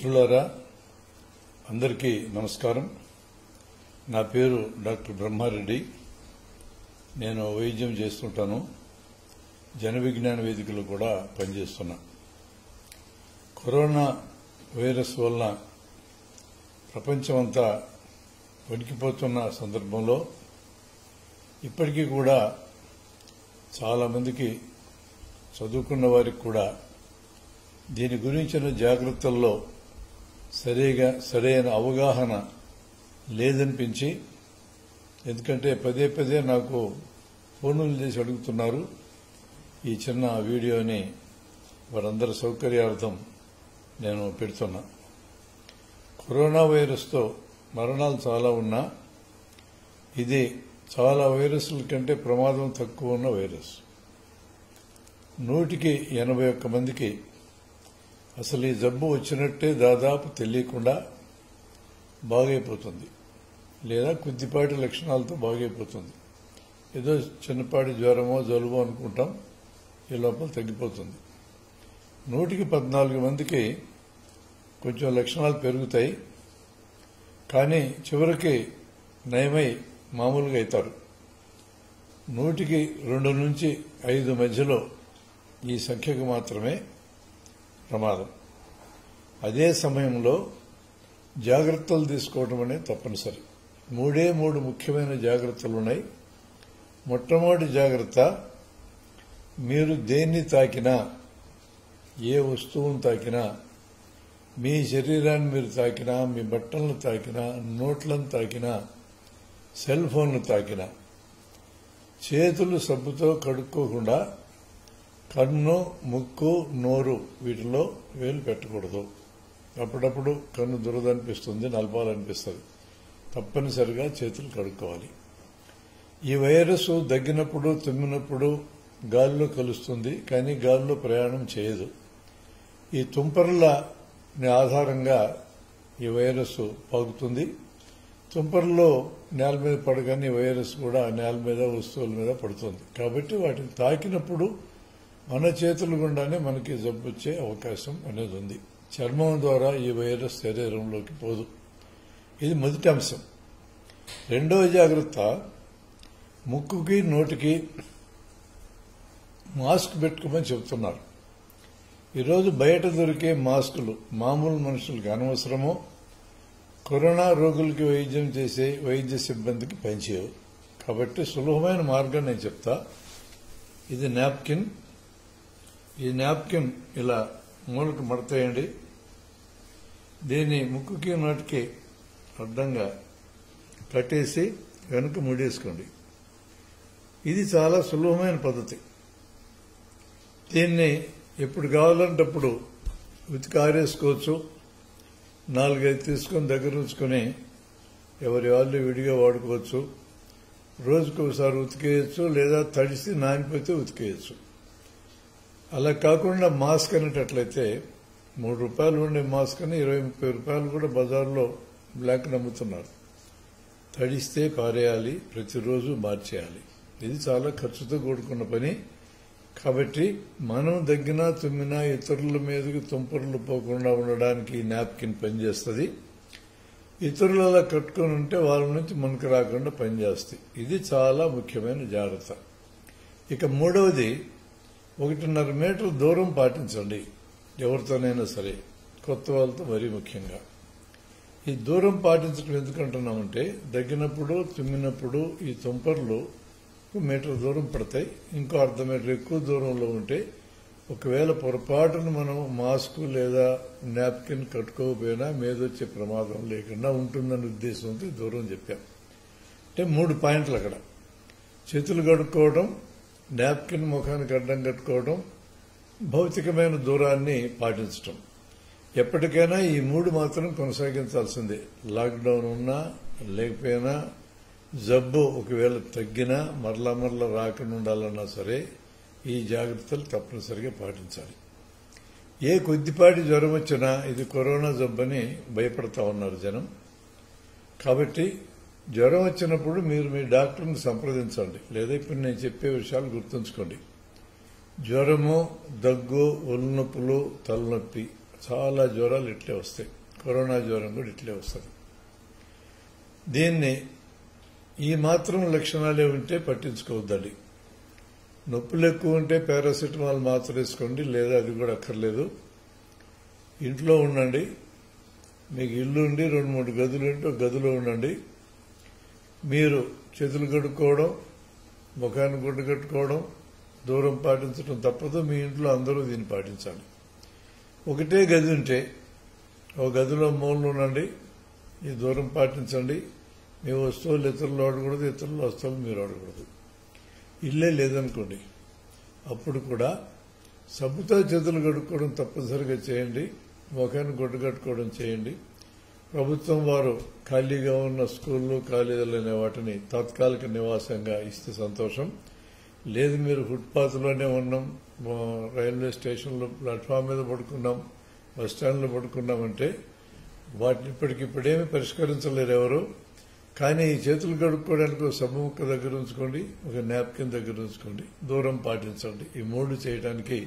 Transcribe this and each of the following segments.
మిత్రులారా అందరికీ నమస్కారం. నా పేరు డాక్టర్ బ్రహ్మారెడ్డి. నేను వైద్యం చేస్తుంటాను. జన విజ్ఞాన వేదికలో కూడా పనిచేస్తున్నా. కరోనా వైరస్ వలన ప్రపంచమంతా వణికిపోతున్న సందర్భంలో ఇప్పటికీ కూడా చాలామందికి చదువుకున్న వారికి కూడా దీని గురించిన జాగ్రత్తల్లో సరిగా సరైన అవగాహన లేదనిపించి ఎందుకంటే పదే పదే నాకు ఫోన్లు చేసి అడుగుతున్నారు. ఈ చిన్న వీడియోని వారందరి సౌకర్యార్థం నేను పెడుతున్నా. కరోనా వైరస్తో మరణాలు చాలా ఉన్నా ఇది చాలా వైరస్ల కంటే ప్రమాదం తక్కువ ఉన్న వైరస్. నూటికి ఎనభై ఒక్క మందికి అసలు ఈ జబ్బు వచ్చినట్టే దాదాపు తెలియకుండా బాగైపోతుంది. లేదా కొద్దిపాటి లక్షణాలతో బాగైపోతుంది. ఏదో చిన్నపాటి జ్వరమో జలుబో అనుకుంటాం ఈ లోపల తగ్గిపోతుంది. నూటికి పద్నాలుగు మందికి కొంచెం లక్షణాలు పెరుగుతాయి కానీ చివరికి నయమై మామూలుగా అవుతారు. నూటికి రెండు నుంచి ఐదు మధ్యలో ఈ సంఖ్యకు మాత్రమే ప్రమాదం. అదే సమయంలో జాగ్రత్తలు తీసుకోవడం అనేది తప్పనిసరి. మూడే మూడు ముఖ్యమైన జాగ్రత్తలు ఉన్నాయి. మొట్టమొదటి జాగ్రత్త మీరు దేన్ని తాకినా ఏ వస్తువును తాకినా మీ శరీరాన్ని మీరు తాకినా మీ బట్టలను తాకినా నోట్లను తాకినా సెల్ ఫోన్లు తాకినా చేతులు సబ్బుతో కడుక్కోకుండా కన్ను ముక్కు నోరు వీటిలో వేలు పెట్టకూడదు. అప్పుడప్పుడు కన్ను దురదనిపిస్తుంది నలపాలనిపిస్తుంది. తప్పనిసరిగా చేతులు కడుక్కోవాలి. ఈ వైరస్ దగ్గినప్పుడు తుమ్మినప్పుడు గాలిలో కలుస్తుంది కానీ గాలిలో ప్రయాణం చేయదు. ఈ తుంపర్ల ఆధారంగా ఈ వైరస్ పాకుతుంది. తుంపర్లో నేల మీద పడగానే వైరస్ కూడా నేల మీద వస్తువుల మీద పడుతుంది. కాబట్టి వాటిని తాకినప్పుడు మన చేతుల గుండానే మనకి జబ్బు వచ్చే అవకాశం అనేది ఉంది. చర్మం ద్వారా ఈ వైరస్ శరీరంలోకి పోదు. ఇది మొదటి అంశం. రెండవ జాగ్రత్త ముక్కుకి నోటికి మాస్క్ పెట్టుకోమని చెబుతున్నారు ఈరోజు బయట దొరికే మాస్కులు మామూలు మనుషులకు అనవసరమో కరోనా రోగులకి వైద్యం చేసే వైద్య సిబ్బందికి పనిచేయవు. కాబట్టి సులభమైన మార్గం నేను చెప్తా. ఇది నాప్కిన్ ఈ నాప్కిన్ ఇలా మూలకు మడతేయండి. దీన్ని ముక్కుకి నోటికి అడ్డంగా కట్టేసి వెనుక ముడేసుకోండి. ఇది చాలా సులభమైన పద్ధతి. దీన్ని ఎప్పుడు కావాలంటే అప్పుడు ఉతికి ఆరేసుకోవచ్చు. నాలుగైదు తీసుకొని దగ్గర ఉంచుకొని ఎవరి వాళ్ళు విడిగా వాడుకోవచ్చు. రోజుకు ఒకసారి ఉతికేయచ్చు లేదా తడిసి నానిపోతే ఉతికేయచ్చు. అలా కాకుండా మాస్క్ అనేటట్లయితే మూడు రూపాయలు ఉండే మాస్క్ అని ఇరవై ముప్పై రూపాయలు కూడా బజార్లో బ్లాక్ నమ్ముతున్నారు. తడిస్తే పారేయాలి ప్రతిరోజు మార్చేయాలి. ఇది చాలా ఖర్చుతో కూడుకున్న పని. కాబట్టి మనం దగ్గినా తుమ్మినా ఇతరుల మీదకి తుంపర్లు పోకుండా ఉండడానికి ఈ నాప్కిన్ పనిచేస్తుంది. ఇతరులు అలా కట్టుకొని ఉంటే వాళ్ళ నుంచి మనకు రాకుండా పనిచేస్తాయి. ఇది చాలా ముఖ్యమైన జాగ్రత్త. ఇక మూడవది ఒకటిన్నర మీటర్ దూరం పాటించండి ఎవరితోనైనా సరే. కొత్త వాళ్ళతో మరీ ముఖ్యంగా. ఈ దూరం పాటించడం ఎందుకంటున్నామంటే దగ్గినప్పుడు తుమ్మినప్పుడు ఈ తుంపర్లు ఒక మీటర్ దూరం పడతాయి. ఇంకో అర్ధ మీటర్ ఎక్కువ దూరంలో ఉంటే ఒకవేళ పొరపాటును మనం మాస్క్ లేదా నాప్కిన్ కట్టుకోకపోయినా మీదొచ్చే ప్రమాదం లేకుండా ఉంటుందన్న ఉద్దేశంతో దూరం చెప్పాం. అంటే మూడు పాయింట్లు అక్కడ. చేతులు కడుక్కోవడం నాప్కిన్ ముఖానికి అడ్డం కట్టుకోవడం భౌతికమైన దూరాన్ని పాటించడం ఎప్పటికైనా ఈ మూడు మాత్రం కొనసాగించాల్సిందే. లాక్డౌన్ ఉన్నా లేకపోయినా జబ్బు ఒకవేళ తగ్గినా మరలా మరలా రాకుండా ఉండాలన్నా సరే ఈ జాగ్రత్తలు తప్పనిసరిగా పాటించాలి. ఏ కొద్దిపాటి జ్వరం వచ్చినా ఇది కరోనా జబ్బని భయపడతా ఉన్నారు జనం. కాబట్టి జ్వరం వచ్చినప్పుడు మీరు మీ డాక్టర్ని సంప్రదించండి. లేదా ఇప్పుడు నేను చెప్పే విషయాలు గుర్తుంచుకోండి. జ్వరము దగ్గు ఒళ్ళు తలనొప్పి చాలా జ్వరాలు ఇట్లే వస్తాయి. కరోనా జ్వరం కూడా ఇట్లే వస్తుంది. దీన్ని ఈ మాత్రం లక్షణాలే ఉంటే పట్టించుకోవద్దండి. నొప్పులు ఎక్కువ ఉంటే పారాసిటమాల్ మాత్రం వేసుకోండి లేదా అది కూడా అక్కర్లేదు. ఇంట్లో ఉండండి. మీకు ఇల్లు ఉండి రెండు మూడు గదులు ఉంటే గదిలో ఉండండి. మీరు చేతులు కడుక్కోవడం ముఖాన్ని గుడ్డ కట్టుకోవడం దూరం పాటించడం తప్పదు. మీ ఇంట్లో అందరూ దీన్ని పాటించాలి. ఒకటే గది ఉంటే ఒక గదిలో మూలలు ఉండండి ఈ దూరం పాటించండి. మీ వస్తువులు ఇతరులు వాడకూడదు ఇతరుల వస్తువులు మీరు వాడకూడదు. ఇల్లే లేదనుకోండి అప్పుడు కూడా సబ్బుతో చేతులు కడుక్కోవడం తప్పనిసరిగా చేయండి ముఖాన్ని గుడ్డ కట్టుకోవడం చేయండి. ప్రభుత్వం వారు ఖాళీగా ఉన్న స్కూళ్ళు కాలేజీలు అనే వాటిని తాత్కాలిక నివాసంగా ఇస్తే సంతోషం. లేదు మీరు ఫుట్పాత్లోనే ఉన్నాం రైల్వే స్టేషన్లో ప్లాట్ఫామ్ మీద పడుకున్నాం బస్ స్టాండ్లో పడుకున్నామంటే వాటిని ఇప్పటికిప్పుడేమి పరిష్కరించలేరు ఎవరు. కానీ ఈ చేతులు కడుక్కోవడానికి ఒక సబ్బు ముక్క దగ్గర ఉంచుకోండి ఒక నాప్కిన్ దగ్గర ఉంచుకోండి దూరం పాటించండి. ఈ మూడు చేయడానికి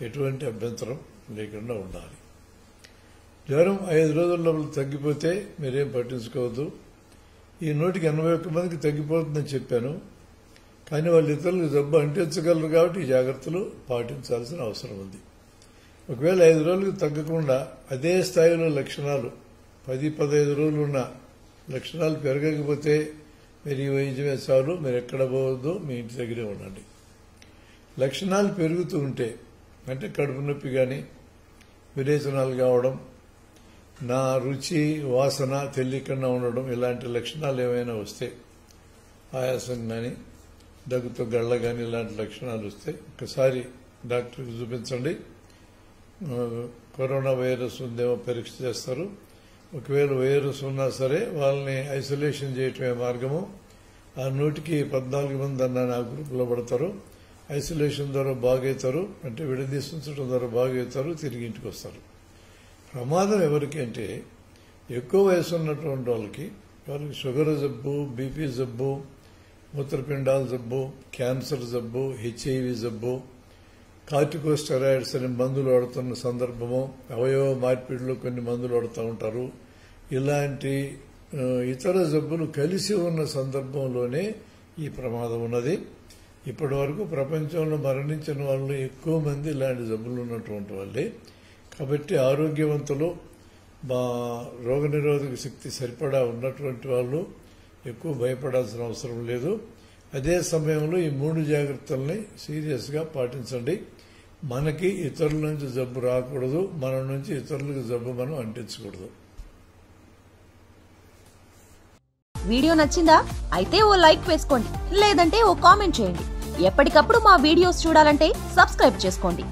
ఎటువంటి అభ్యంతరం లేకుండా ఉండాలి. జ్వరం ఐదు రోజుల లోపల తగ్గిపోతే మీరేం పట్టించుకోవద్దు. ఈ నూటికి ఎనభై ఒక్క మందికి తగ్గిపోతుందని చెప్పాను. కానీ వాళ్ళు ఇతరులకు జబ్బు అంటించగలరు కాబట్టి ఈ జాగ్రత్తలు పాటించాల్సిన అవసరం ఉంది. ఒకవేళ ఐదు రోజులకు తగ్గకుండా అదే స్థాయిలో లక్షణాలు పది పదహైదు రోజులు ఉన్న లక్షణాలు పెరగకపోతే మీరు ఈ వైద్యమే చాలు మీరు ఎక్కడ పోవద్దు మీ ఇంటి దగ్గరే ఉండండి. లక్షణాలు పెరుగుతూ ఉంటే అంటే కడుపు నొప్పి కానీ విరేచనాలు కావడం నా రుచి వాసన తెలియకుండా ఉండడం ఇలాంటి లక్షణాలు ఏమైనా వస్తే ఆయాసం కానీ దగ్గుతో గళ్ళ కానీ ఇలాంటి లక్షణాలు వస్తే ఒకసారి డాక్టర్కి చూపించండి. కరోనా వైరస్ ఉందేమో పరీక్ష చేస్తారు. ఒకవేళ వైరస్ ఉన్నా సరే వాళ్ళని ఐసోలేషన్ చేయటమే మార్గము. ఆ నూటికి పద్నాలుగు మంది అన్న నా గ్రూపులో పడతారు. ఐసోలేషన్ ద్వారా బాగవుతారు అంటే విడదీసించడం ద్వారా బాగవుతారు తిరిగి ఇంటికి వస్తారు. ప్రమాదం ఎవరికి అంటే ఎక్కువ వయసు ఉన్నటువంటి వాళ్ళకి వాళ్ళకి షుగర్ జబ్బు బీపీ జబ్బు మూత్రపిండాల జబ్బు క్యాన్సర్ జబ్బు హెచ్ఐవి జబ్బు కార్టికోస్టెరాయిడ్స్ అనే మందులు వాడుతున్న సందర్భము అవయవ మార్పిడిలో కొన్ని మందులు వాడుతూ ఉంటారు. ఇలాంటి ఇతర జబ్బులు కలిసి ఉన్న సందర్భంలోనే ఈ ప్రమాదం ఉన్నది. ఇప్పటి వరకు ప్రపంచంలో మరణించిన వాళ్ళు ఎక్కువ మంది ఇలాంటి జబ్బులు ఉన్నటువంటి వాళ్ళే. కాబట్టి ఆరోగ్యవంతులు మా రోగనిరోధక శక్తి సరిపడా ఉన్నటువంటి వాళ్ళు ఎక్కువ భయపడాల్సిన అవసరం లేదు. అదే సమయంలో ఈ మూడు జాగ్రత్తల్ని సీరియస్గా పాటించండి. మనకి ఇతరుల నుంచి జబ్బు రాకూడదు మన నుంచి ఇతరులకు జబ్బు మనం అంటించకూడదు. వీడియో నచ్చిందా? అయితే ఓ లైక్ వేసుకోండి లేదంటే ఓ కామెంట్ చేయండి. ఎప్పటికప్పుడు మా వీడియోస్ చూడాలంటే సబ్స్క్రైబ్ చేసుకోండి.